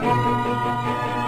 Música